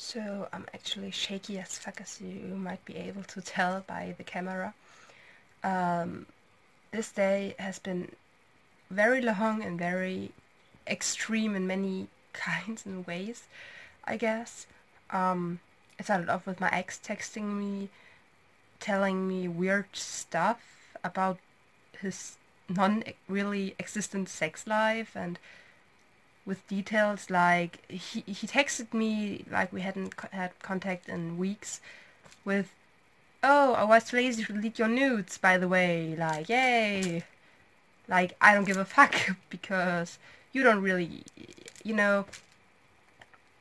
So I'm actually shaky as fuck as you might be able to tell by the camera. Um, this day has been very long and very extreme in many kinds and ways, I guess. Um, it started off with my ex texting me, telling me weird stuff about his non really existent sex life and with details like he, he texted me like we hadn't co- had contact in weeks with oh i was too lazy to leak your nudes by the way like yay. Like i don't give a fuck because you don't really you know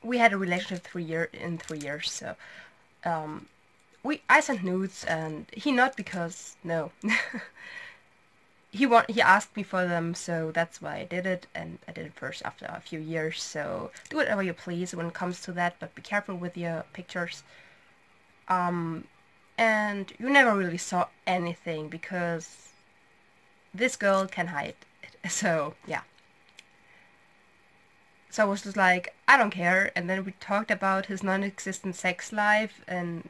we had a relationship three year in three years so um we i sent nudes and he not because no he want he asked me for them, so that's why I did it, and I did it first after a few years. So do whatever you please when it comes to that, but be careful with your pictures. Um, and you never really saw anything because this girl can hide it. So yeah. So I was just like, I don't care. And then we talked about his non-existent sex life, and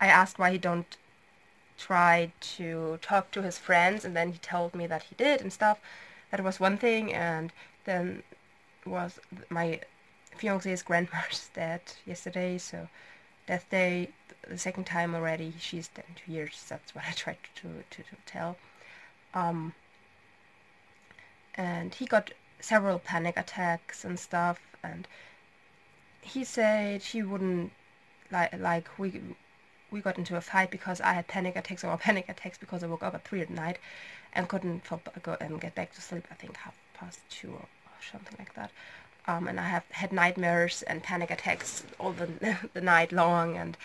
I asked why he don't tried to talk to his friends and then he told me that he did and stuff. That was one thing and then was my fiance's grandma's dead yesterday, so death day the second time already. She's dead in two years. That's what I tried to to, to tell. Um, and he got several panic attacks and stuff, and he said he wouldn't like like we we got into a fight because I had panic attacks or panic attacks because I woke up at three at night and couldn't go and get back to sleep. I think half past two or, something like that. Um, and I have had nightmares and panic attacks all the the night long, and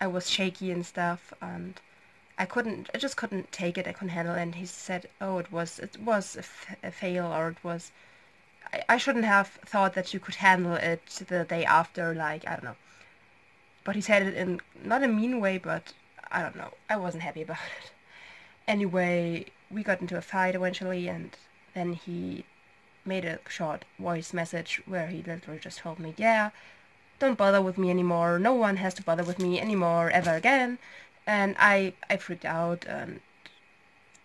I was shaky and stuff, and I couldn't, I just couldn't take it. I couldn't handle it. And he said, "Oh, it was, it was a fail, or it was." I, I shouldn't have thought that you could handle it the day after. Like I don't know but he said it in not a mean way, but I don't know. I wasn't happy about it. Anyway, we got into a fight eventually, and then he made a short voice message where he literally just told me, "Yeah, don't bother with me anymore. No one has to bother with me anymore ever again." And I I freaked out and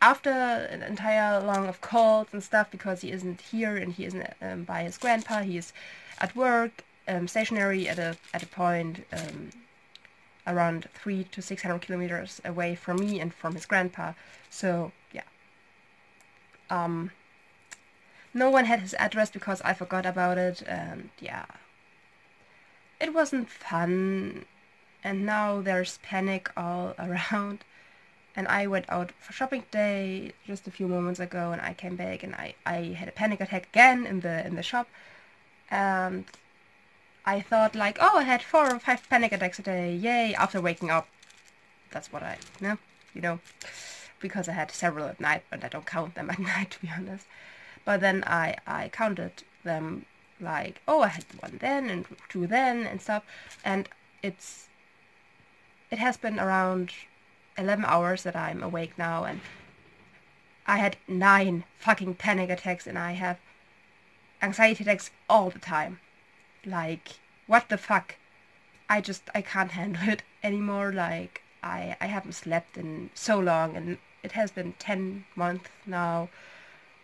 after an entire long of calls and stuff because he isn't here and he isn't um, by his grandpa, he's at work um, stationary at a at a point um, around three to six hundred kilometers away from me and from his grandpa. So yeah. Um, no one had his address because I forgot about it, and yeah, it wasn't fun. And now there's panic all around. And I went out for shopping day just a few moments ago, and I came back, and I, I had a panic attack again in the in the shop, and I thought like, oh, I had four or five panic attacks a day, yay, after waking up. That's what I, know, you know, because I had several at night, but I don't count them at night, to be honest. But then I, I counted them like, oh, I had one then and two then and stuff, and it's, it has been around 11 hours that I'm awake now, and I had nine fucking panic attacks, and I have anxiety attacks all the time like what the fuck? I just i can't handle it anymore. Like i i haven't slept in so long and it has been 10 months now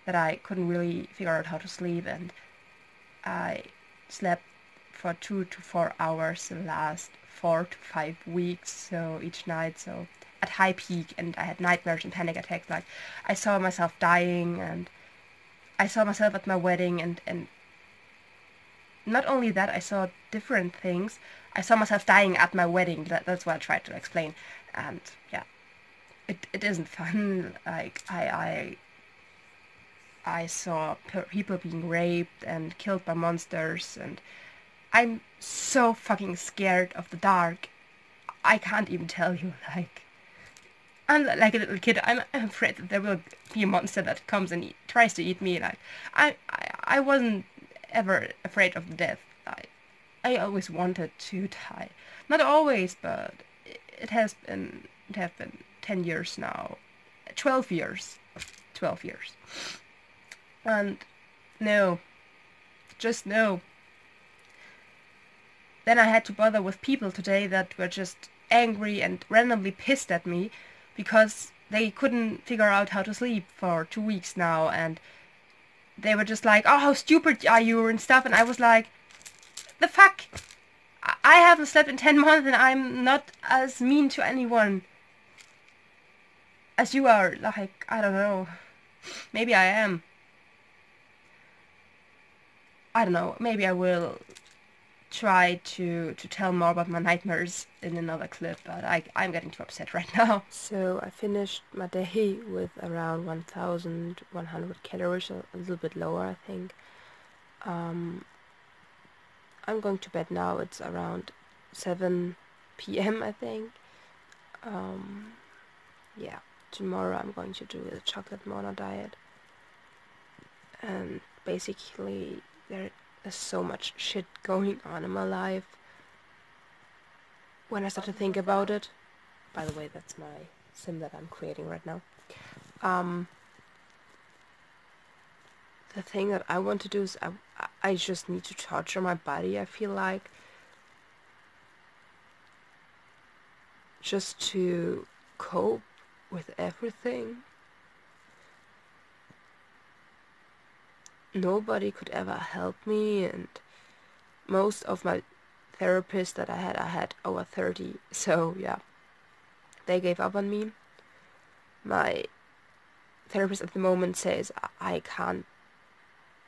that i couldn't really figure out how to sleep and i slept for two to four hours the last four to five weeks so each night so at high peak and i had nightmares and panic attacks. Like i saw myself dying and i saw myself at my wedding and and not only that, I saw different things. I saw myself dying at my wedding. That, that's what I tried to explain. And yeah, it it isn't fun. Like I I I saw people being raped and killed by monsters, and I'm so fucking scared of the dark. I can't even tell you. Like, I'm like a little kid. I'm, I'm afraid that there will be a monster that comes and eat, tries to eat me. Like, I I, I wasn't ever afraid of death. I, I always wanted to die. Not always, but it has been it has been ten years now, twelve years, twelve years, and no, just no. then I had to bother with people today that were just angry and randomly pissed at me because they couldn't figure out how to sleep for two weeks now and they were just like, oh, how stupid are you and stuff. And I was like, the fuck? I haven't slept in 10 months and I'm not as mean to anyone as you are. Like, I don't know. Maybe I am. I don't know. Maybe I will try to to tell more about my nightmares in another clip, but I, I'm getting too upset right now. So I finished my day with around 1,100 calories, a little bit lower I think. Um, I'm going to bed now, it's around 7 p.m. I think. Um, yeah, tomorrow I'm going to do the chocolate mono diet. And basically there there's so much shit going on in my life. When I start to think about it, by the way, that's my sim that I'm creating right now. Um, the thing that I want to do is I, I just need to torture my body, I feel like. Just to cope with everything. Nobody could ever help me and most of my therapists that I had I had over 30 so yeah they gave up on me. My therapist at the moment says I can't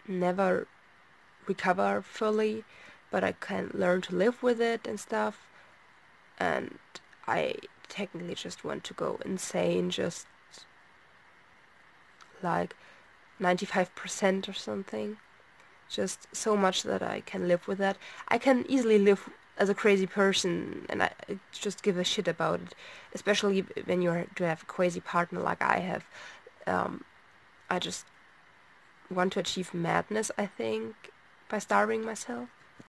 never recover fully but I can learn to live with it and stuff. And I technically just want to go insane just like 95% or something. Just so much that I can live with that. I can easily live as a crazy person and I just give a shit about it. Especially when you do have a crazy partner like I have. Um, I just want to achieve madness, I think, by starving myself.